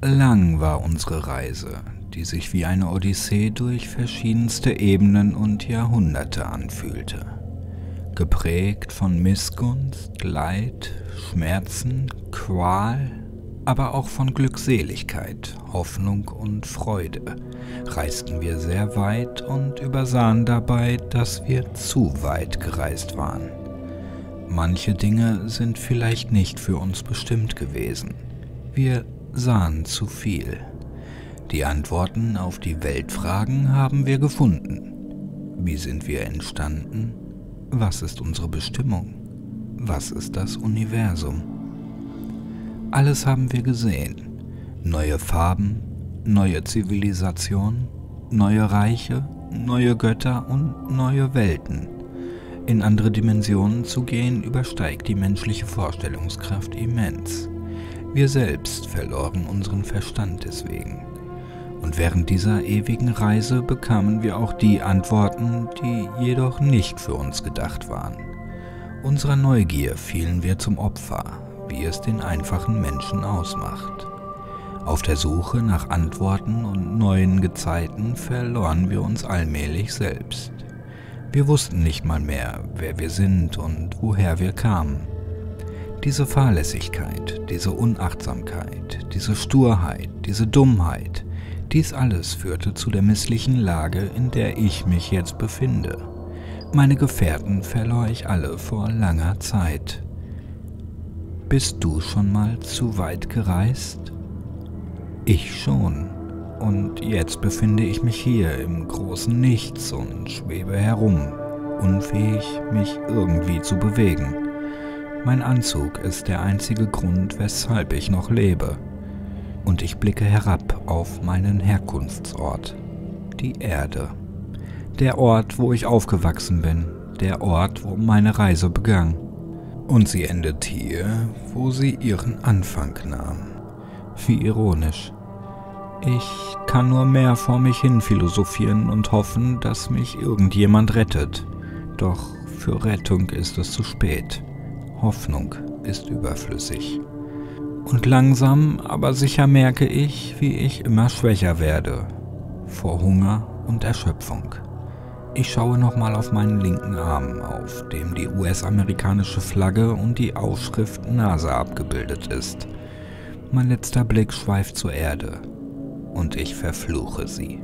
Lang war unsere Reise, die sich wie eine Odyssee durch verschiedenste Ebenen und Jahrhunderte anfühlte. Geprägt von Missgunst, Leid, Schmerzen, Qual, aber auch von Glückseligkeit, Hoffnung und Freude reisten wir sehr weit und übersahen dabei, dass wir zu weit gereist waren. Manche Dinge sind vielleicht nicht für uns bestimmt gewesen. Wir sahen zu viel. Die Antworten auf die Weltfragen haben wir gefunden. Wie sind wir entstanden? Was ist unsere Bestimmung? Was ist das Universum? Alles haben wir gesehen. Neue Farben, neue Zivilisation, neue Reiche, neue Götter und neue Welten. In andere Dimensionen zu gehen übersteigt die menschliche Vorstellungskraft immens. Wir selbst verloren unseren Verstand deswegen. Und während dieser ewigen Reise bekamen wir auch die Antworten, die jedoch nicht für uns gedacht waren. Unserer Neugier fielen wir zum Opfer, wie es den einfachen Menschen ausmacht. Auf der Suche nach Antworten und neuen Gezeiten verloren wir uns allmählich selbst. Wir wussten nicht mal mehr, wer wir sind und woher wir kamen. Diese Fahrlässigkeit, diese Unachtsamkeit, diese Sturheit, diese Dummheit, dies alles führte zu der misslichen Lage, in der ich mich jetzt befinde. Meine Gefährten verlor ich alle vor langer Zeit. Bist du schon mal zu weit gereist? Ich schon. Und jetzt befinde ich mich hier im großen Nichts und schwebe herum, unfähig, mich irgendwie zu bewegen. Mein Anzug ist der einzige Grund, weshalb ich noch lebe. Und ich blicke herab auf meinen Herkunftsort, die Erde. Der Ort, wo ich aufgewachsen bin, der Ort, wo meine Reise begann. Und sie endet hier, wo sie ihren Anfang nahm. Wie ironisch. Ich kann nur mehr vor mich hin philosophieren und hoffen, dass mich irgendjemand rettet. Doch für Rettung ist es zu spät. Hoffnung ist überflüssig. Und langsam, aber sicher merke ich, wie ich immer schwächer werde. Vor Hunger und Erschöpfung. Ich schaue nochmal auf meinen linken Arm, auf dem die US-amerikanische Flagge und die Aufschrift NASA abgebildet ist. Mein letzter Blick schweift zur Erde und ich verfluche sie.